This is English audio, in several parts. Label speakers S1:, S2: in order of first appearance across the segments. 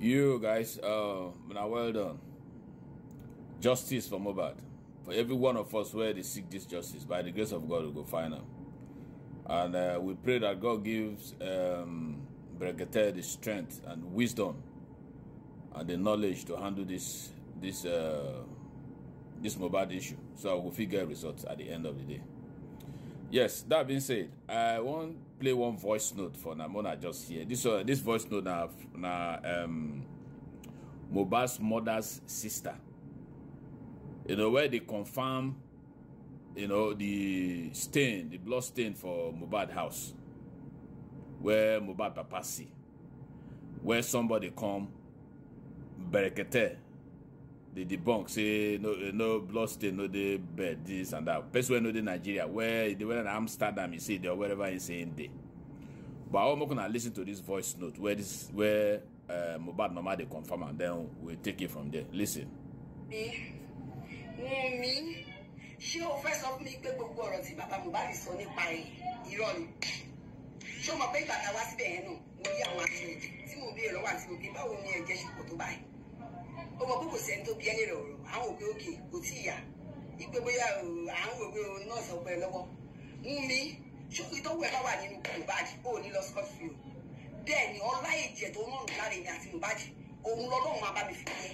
S1: You guys, uh, now well done. Justice for Mohbad. For every one of us where they seek this justice, by the grace of God, we go find them. And uh, we pray that God gives um, Brekete the strength and wisdom and the knowledge to handle this this uh, this Mohbad issue, so we will figure results at the end of the day. Yes, that being said, I want play one voice note for Namona just here. This uh, this voice note now now um Mohbad's mother's sister. You know where they confirm, you know the stain, the blood stain for Mohbad house, where Mohbad papa see, where somebody come, Berekete they debunk say no no blood stain no dey bed this and that. Person wey no dey nigeria where they went in amsterdam you say there or wherever you say dey. But i wan make lis ten to this voice note where this where uh, mohbad mama dey confirm and then we take it from there? Lis ten.
S2: Wunmi ṣé o fẹ́ sọ fún mi pé gbogbo ọ̀rọ̀ tí bàbá Mohbad sọ nípa ẹ̀ irọ́ ni? Ṣé o mọ̀ pé ìgbà tá a wá síbẹ̀ yẹn náà mo rí àwọn aṣọ ẹ̀jẹ̀ tí mo béèrè lọ́wọ́ àti òkè báwo ni ẹ̀jẹ̀ ṣe pọ̀ tó báyìí ó mọ̀ pé sẹ́ni tó bí ẹni rẹ̀ ọ̀rọ̀. Àwọn òkè òkè kò tí ì yá ìpè bóyá à ń wèwe nọ́ọ̀sì ọ̀pẹ lọ́wọ́. Wunmi ṣé ìtọ́wò ẹ̀ bá wà nínú Mohbad? Ó ní lọ scot free o bẹ́ẹ̀ ni ọlá ẹ̀jẹ̀ tó rán lára èmi àti Mohbad òun lọ́lọ́run máa mi fi yẹ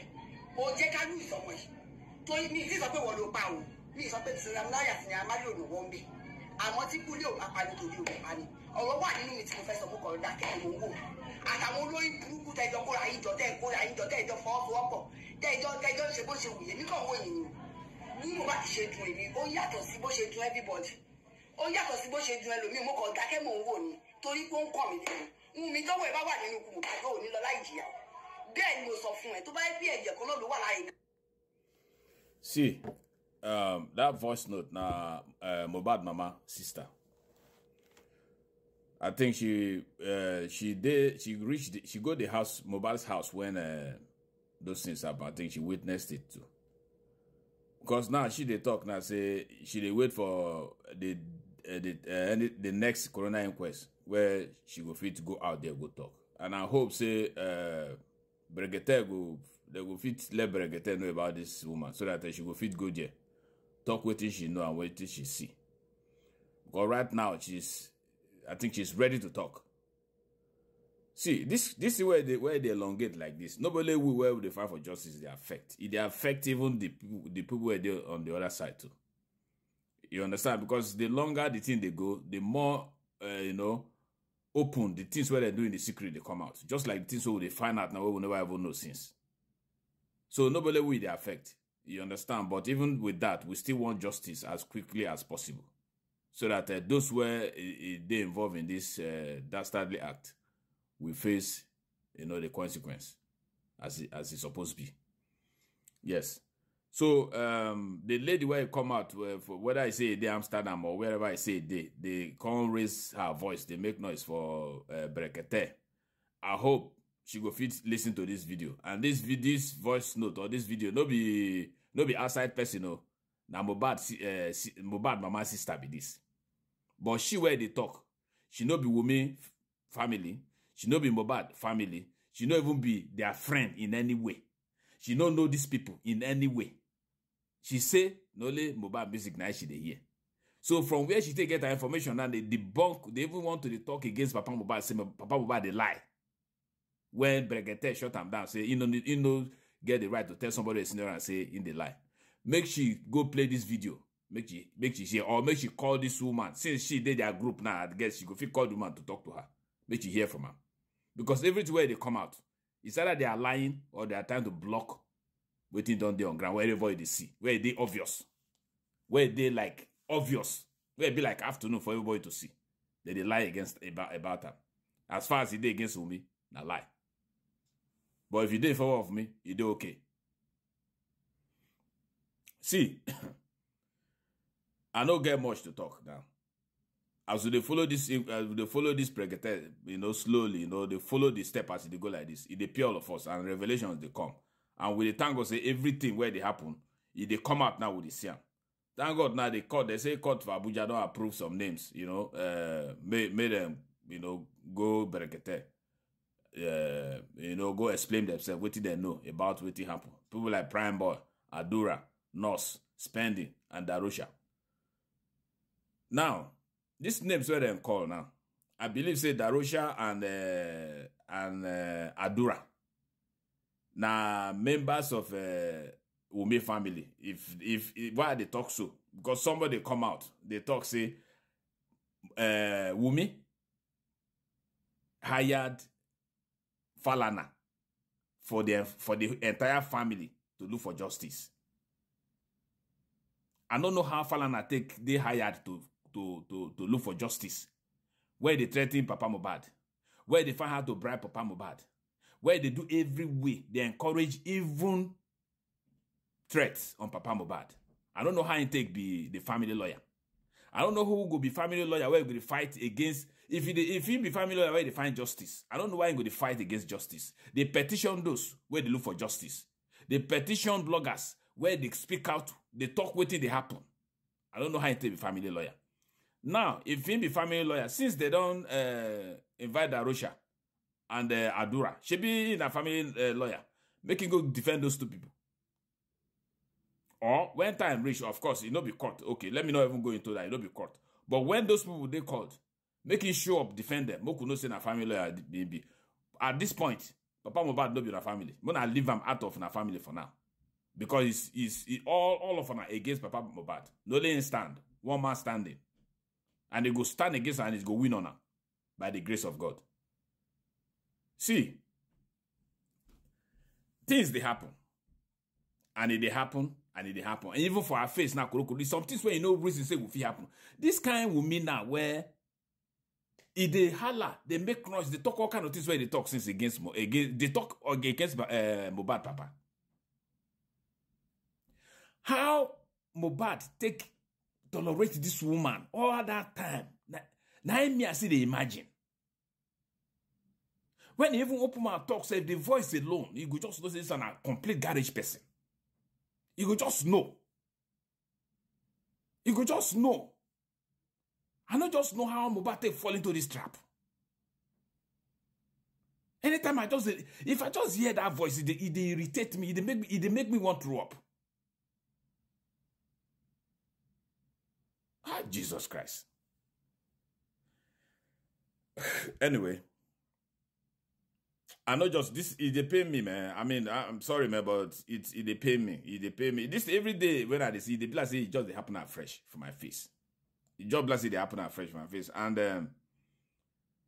S2: o jẹ́ ká lù ìsọmọ yìí. Mi ìdí sọ pé wọ́n ló pa o. Mi ìsọ pé tìrìnàmù láyà sí ń mi ń wò àtàwọn olórí burúkú tẹjọ kóra yín jọ tẹ kóra yín jọ tẹjọ fọwọ́sowọ́pọ̀ tẹjọ tẹjọ ṣe bó ṣe wù yẹn nígbà wo yìnyín ní mo bá ti ṣe dùn èmi ó yàtọ̀ sí bó ṣe dùn everybody. Ó yàtọ̀ sí bó ṣe dùn ẹlòmíì. Mo kọ̀ dákẹ́ mò ń wò ni torí pé ó ń kàn mí nínú ń mi tọ́wọ́ ẹ bá wà nínú kùmù tàbí òní lọ láì jìyà. Bẹ́ẹ̀ ni mo sọ fún ẹ tó bá bí ẹ̀jẹ̀ kan náà ló wà láàyè.
S1: See um, that voice note na uh, Mohbad mama sister I think she uh, she did she reached she go the house mobile's house when uh, those things happen. I think she witnessed it too. Because now she they talk now say she they wait for the uh, the uh, the next coroner inquest where she go fit to go out there go talk. And I hope say uh Brekete go they go fit let Brekete know about this woman so that uh, she go fit go there talk wetin she know and wetin she see. Because right now she's I think she's ready to talk. See, this this is where they where they elongate like this. Nobody will where they fight for justice they affect. It they affect even the people the people where they on the other side too. You understand? Because the longer the thing they go, the more uh, you know open the things where they're doing the secret they come out. Just like the things where they find out now we will never ever know since. So nobody will they affect. You understand? But even with that, we still want justice as quickly as possible so that uh, those were uh, they involved in this uh, dastardly act will face you know the consequence as it, as it's supposed to be. Yes. So um the lady where come out uh, whether i say they amsterdam or wherever i say they they can't raise her voice they make noise for uh, brekete. I hope she go fit listen to this video. And this this voice note or this video no be no be outside person no na mohbad uh, mohbad mama sister be this but she where they talk. She no be Wunmi family. She no be Mohbad family. She no even be their friend in any way. She no know these people in any way. She say no only Mohbad music na she dey hear. So from where she take get her information now they debunk they even want to talk against papa Mohbad say papa Mohbad dey lie. When Bregete shut am down say he no get the right to tell somebody a senior and say in dey lie. Make she go play this video make she make she hear or make she call this woman. Since she did their group now i guess she go fit call the woman to talk to her. Make she hear from her. Because everywhere dey come out it's either they are lying or they are trying to block wetin don dey on ground wherever you dey see where e dey obvious. Where e dey like obvious. Where e be like afternoon for everybody to see. They dey lie against about about am. As far as e dey against Wunmi na lie. But if e dey in favour of me e dey okay. See I no get much to talk now. As they follow this, as they follow this Brekete, you know, slowly, you know, they follow the step as they go like this. It appear all of us and revelations they come. And with the tango say everything where they happen, it they come out now with the Siam. Thank God now they court, they say court for Abuja don't approve some names, you know, uh, made, made them, you know, go Berekete. uh, you know, go explain themselves, what did they know about what happened. People like Prime Boy, Adura, Nos, Spending, and Darusha. Now, these names where them call now. I believe say Darusha and uh, and uh, Adura. Now members of uh, Ume family. If, if if why they talk so? Because somebody come out, they talk say uh Wumi hired Falana for the for the entire family to look for justice. I don't know how Falana take they hired to to to to look for justice. Where they threaten Papa Mohbad, where they find how to bribe Papa Mohbad, where they do every way they encourage even threats on Papa Mohbad. I don't know how he take be the family lawyer. I don't know who will be family lawyer where he fight against if he if he be family lawyer where they find justice. I don't know why he go to fight against justice. They petition those where they look for justice. They petition bloggers where they speak out, they talk wetin they happen. I don't know how he take be family lawyer. Now, if he be family lawyer, since they don't uh, invite Darosha and uh, Adura, be in a family uh, lawyer, make him go defend those two people. Or when time reach, of course, it no be court. Okay, let me not even go into that. It no be court. But when those people they called, making sure up, defend them. Moku no say na family lawyer baby. At this point, Papa Mohbad no be na family. When I leave him out of na family for now. Because it's, it's it, all, all of are against Papa Mohbad. No laying stand. One man standing. And they go stand against her and it go win on her. By the grace of God. See, things they happen. And it they happen, and it they happen. And even for our face now, kuro, some things where you know reason say will happen. This kind will mean now where if they holler, they make noise, they talk all kind of things where they talk since against against they talk against uh, Mohbad Papa. How Mohbad take tolerate this woman all that time? Now, me I see they imagine. When he even open my talk, say the voice alone, you could just know this is a complete garage person. You could just know. You could just know. I don't just know how Mohbad take fall into this trap. Anytime I just if I just hear that voice, it, it dey irritate me. It make me it make me want to throw up. Ah, Jesus Christ. anyway, I know just this it dey pain me, man. I mean, I'm sorry, man, but it it dey pain me. It dey pain me. This every day when I see, like say it just dey happen afresh for my face. It just say dey happen afresh for my face, and um,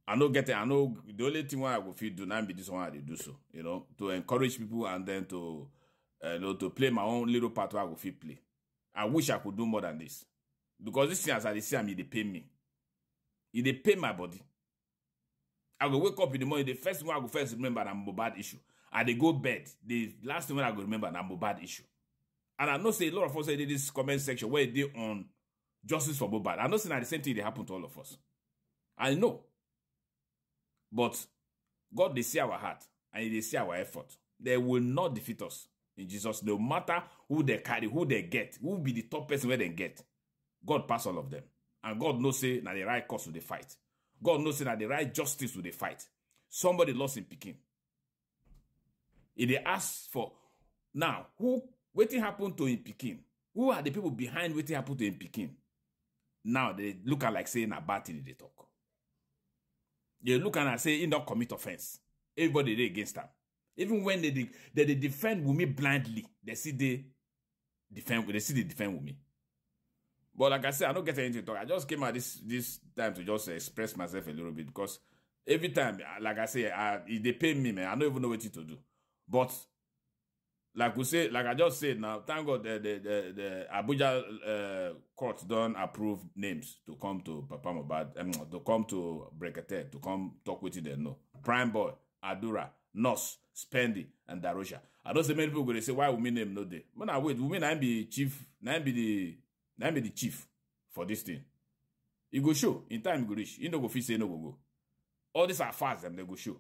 S1: I know get it. I know the only thing why I go fit do now be this one I do so, you know, to encourage people and then to, uh, you know, to play my own little part where I go fit play. I wish I could do more than this, because this thing as I dey see am, dey pain me. E dey pain my body. I go wake up in the morning. The first thing I go first remember na Mohbad issue. I dey go bed. The last thing I go remember na Mohbad issue. And I know say a lot of us say this comment section where they on justice for Mohbad. I know say na the same thing dey happen to all of us. I know. But God dey see our heart and He dey see our effort. They will not defeat us in Jesus. No matter who they carry, who they get, who be the top person where they get. God pass all of them. And God knows say na the right cause to the fight. God knows say na the right justice to the fight. Somebody lost in Peking. If they ask for now, who wetin happened to in Peking? Who are the people behind wetin happen to in Peking? Now they look at like saying a bad thing they talk. They look and say he not commit offense. Everybody they against them. Even when they they, they defend Wumi blindly, they see they defend they see they defend Wumi. But like I said, I don't get anything to talk. I just came out this this time to just express myself a little bit because every time, like I say, I, they pay me, man. I don't even know what you to do. But like we say, like I just said now, thank God the the the, the Abuja uh, court don't approve names to come to Papa Mohbad, um, to come to Brekete, to come talk with them. No, Prime Boy, Adura, Nos, Spendy, and Darosha. I don't say many people go to say why we name no day. When I wait, we mean be chief, na be the na be the chief for this thing. You go show in time go reach. You no go fit say no go go. All these are fast them they go show.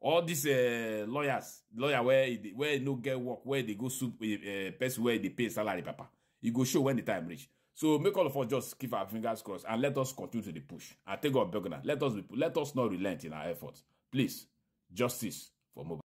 S1: All these uh, lawyers, lawyer where e where e no get work, where they go soup uh, person where they pay salary papa. You go show when the time reach. So make all of us just keep our fingers crossed and let us continue to the push. I take God beg. Let us let us not relent in our efforts. Please justice for Mohbad.